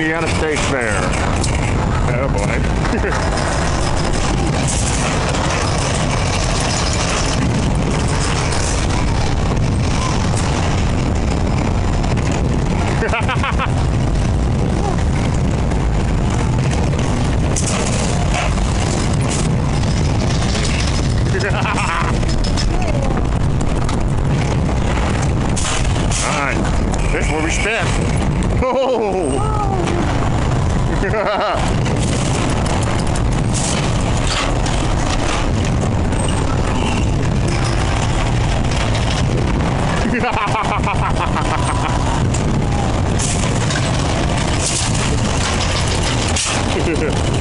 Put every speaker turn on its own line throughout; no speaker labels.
Indiana State Fair. Oh boy. Alright, this is where we spit. Oh! ハハハハ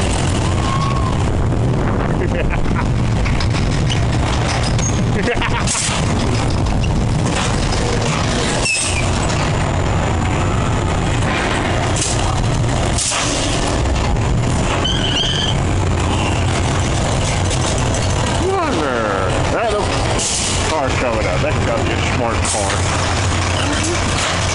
smart car.